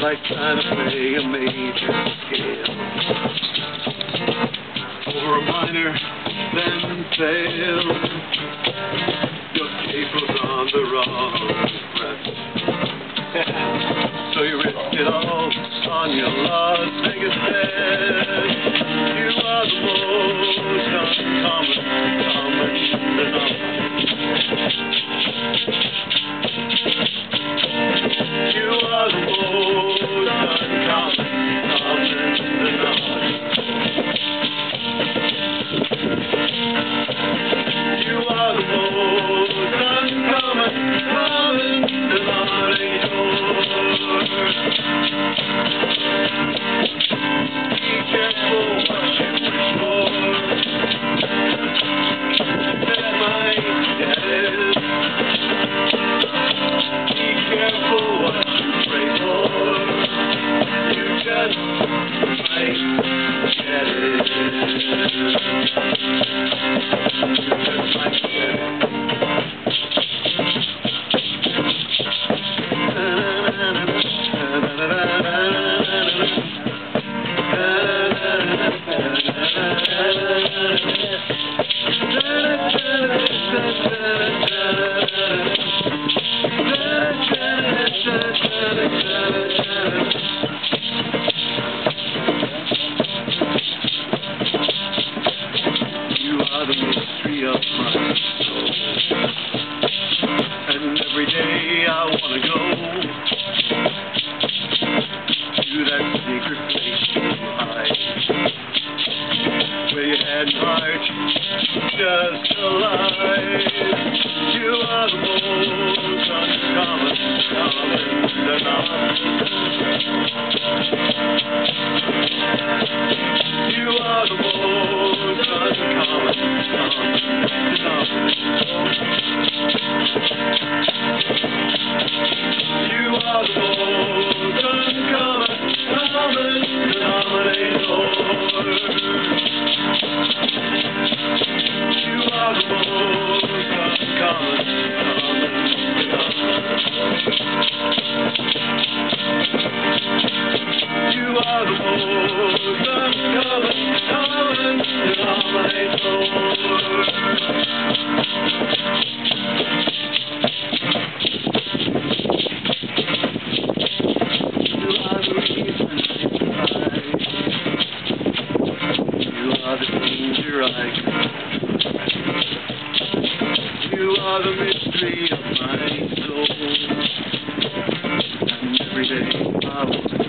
Like trying to play a major scale over a minor, then fail. So you risk it all on your Las Vegas bed. Of my soul. And every day I wanna go to that secret place you hide. Where your head and heart just alive. You are the most danger You are the mystery of my soul. And every day I will